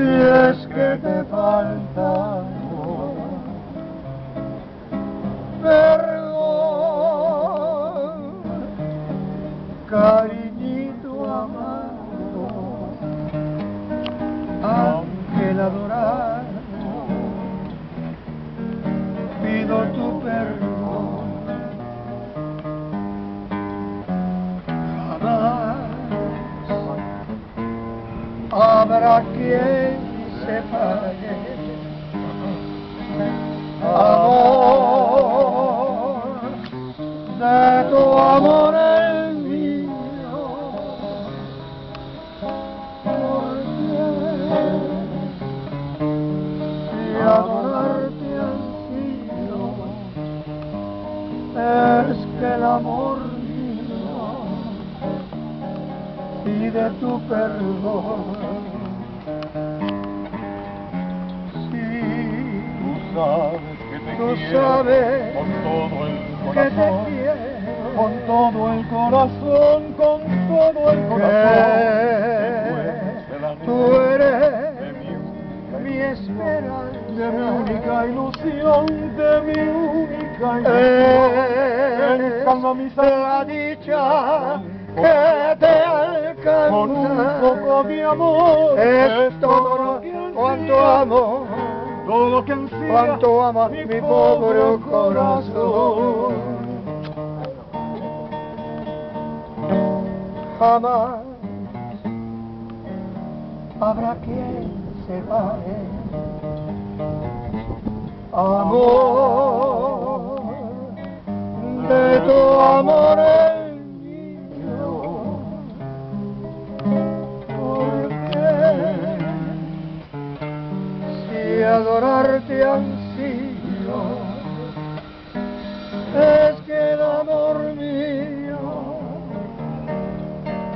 si es que te falta amor. Perdón, cariñito amado, aunque la adorado, pido tu perdón. Habrá quien se pague. Amor, de tu amor el mío. Y adorarte ansío, es que el amor mío pide tu perdón. Sabes que te tú quiero sabes con todo el que te corazón, quiero. con todo el corazón, con todo el corazón. que tú eres de mi mi esperanza, de mi única ilusión, de mi única ilusión. mis la dicha que te alcanza. con un poco de amor, es todo todo lo que ansía, cuanto ama mi pobre corazón. Jamás habrá quien se pare. Amor, de tu amor adorarte ansío, es que el amor mío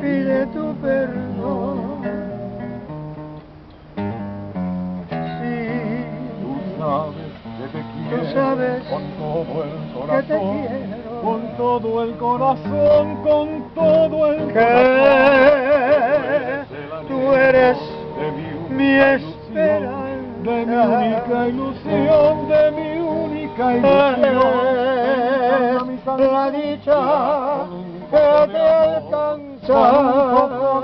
pide tu perdón. Sí, Tú sabes que te quiero, sabes con todo el que te corazón, quiero. con todo el corazón, con todo el que corazón. tú eres mi, esperanza. De mi única ilusión, de mi única ilusión. la dicha que te alcanza.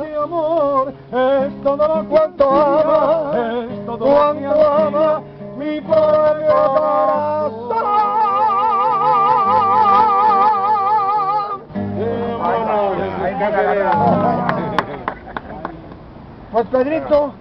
De amor, es todo lo Cuánto ama, es todo cuánto ama mi propio corazón. Pues Pedrito,